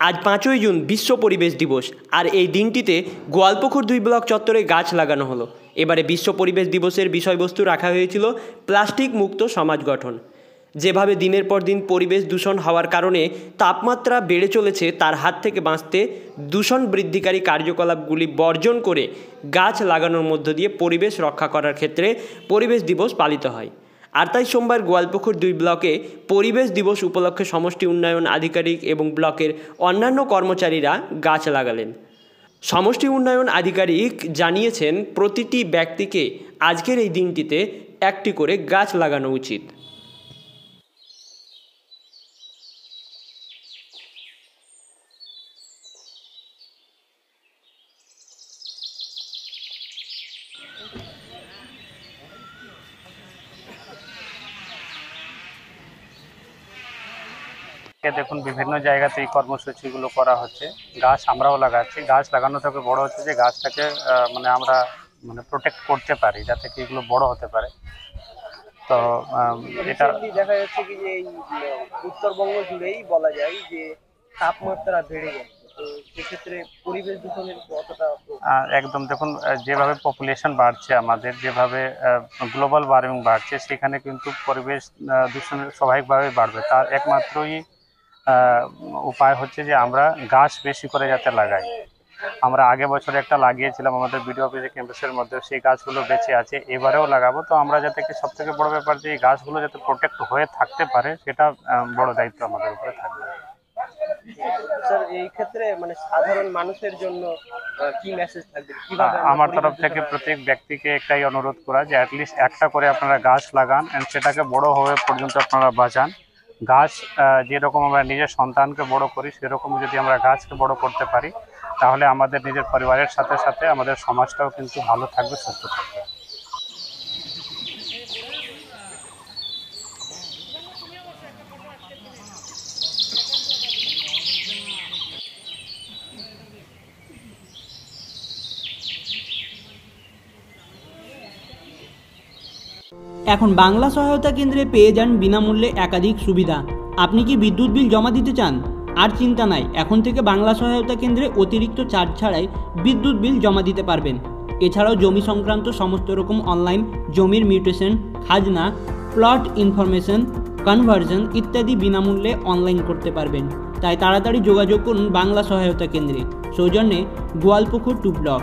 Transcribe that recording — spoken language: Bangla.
আজ পাঁচই জুন বিশ্ব পরিবেশ দিবস, আর এই দিনটিতে গোয়ালপুকুর দুই ব্লক চত্বরে গাছ লাগানো হলো। এবারে বিশ্ব পরিবেশ দিবসের বিষয়বস্তু রাখা হয়েছিল প্লাস্টিক মুক্ত সমাজ গঠন। যেভাবে দিনের পর দিন পরিবেশ দূষণ হওয়ার কারণে তাপমাত্রা বেড়ে চলেছে, তার হাত থেকে বাঁচতে দূষণ বৃদ্ধিকারী কার্যকলাপগুলি বর্জন করে গাছ লাগানোর মধ্য দিয়ে পরিবেশ রক্ষা করার ক্ষেত্রে পরিবেশ দিবস পালিত হয়। আর তাই সোমবার গোয়ালপুকুর দুই ব্লকে পরিবেশ দিবস উপলক্ষে সমষ্টি উন্নয়ন আধিকারিক এবং ব্লকের অন্যান্য কর্মচারীরা গাছ লাগালেন। সমষ্টি উন্নয়ন আধিকারিক জানিয়েছেন, প্রতিটি ব্যক্তিকে আজকের এই দিনটিতে একটি করে গাছ লাগানো উচিত। আজকে দেখুন বিভিন্ন জায়গাতে এই কর্মসূচিগুলো করা হচ্ছে। গাছ আমরাও লাগাচ্ছি। গাছ লাগানো থেকে বড় হচ্ছে যে গাছটাকে মানে আমরা মানে প্রোটেক্ট করতে পারি যাতে কি এগুলো বড় হতে পারে। তো এটা দেখা যাচ্ছে কি যে উত্তরবঙ্গ জুড়েই বলা যায় যে তাপমাত্রা বেড়ে দূষণের? আহ, একদম দেখুন যেভাবে পপুলেশন বাড়ছে আমাদের যেভাবে গ্লোবাল ওয়ার্মিং বাড়ছে সেখানে কিন্তু পরিবেশ আহ, দূষণ স্বাভাবিকভাবে বাড়বে। তার একমাত্রই উপায় হচ্ছে যে আমরা গাছ বেশি করে যাতে লাগাই। আমরা আগে বছরে একটা লাগিয়েছিলাম আমাদের বিডিও অফিসের ক্যাম্পাসের মধ্যে সেই গাছগুলো বেঁচে আছে এবারেও লাগাবো। তো আমরা যাতে কি সব থেকে বড় ব্যাপার যে এই গাছগুলো যাতে প্রোটেক্ট হয়ে থাকতে পারে সেটা বড় দায়িত্ব আমাদের উপরে থাকবে। স্যার এই ক্ষেত্রে মানে সাধারণ মানুষের জন্য কি মেসেজ থাকবে? আমার তরফ থেকে প্রত্যেক ব্যক্তিকে একটাই অনুরোধ করা যে অ্যাটলিস্ট একটা করে আপনারা গাছ লাগান অ্যান্ড সেটাকে বড় হয়ে পর্যন্ত আপনারা বাঁচান। গাছ যেরকম আমরা নিজের সন্তানকে বড় করি, সেরকম যদি আমরা গাছকে বড় করতে পারি, তাহলে আমাদের নিজের পরিবারের সাথে সাথে আমাদের সমাজটাও কিন্তু ভালো থাকবে, সুস্থ থাকবে। এখন বাংলা সহায়তা কেন্দ্রে পেয়ে যান বিনামূল্যে একাধিক সুবিধা। আপনি কি বিদ্যুৎ বিল জমা দিতে চান? আর চিন্তা নাই, এখন থেকে বাংলা সহায়তা কেন্দ্রে অতিরিক্ত চার্জ ছাড়াই বিদ্যুৎ বিল জমা দিতে পারবেন। এছাড়াও জমি সংক্রান্ত সমস্ত রকম অনলাইন জমির মিউটেশন, খাজনা, প্লট ইনফরমেশন কনভার্জন ইত্যাদি বিনামূল্যে অনলাইন করতে পারবেন। তাই তাড়াতাড়ি যোগাযোগ করুন বাংলা সহায়তা কেন্দ্রে। সৌজন্যে গোয়ালপুকুর টু ব্লক।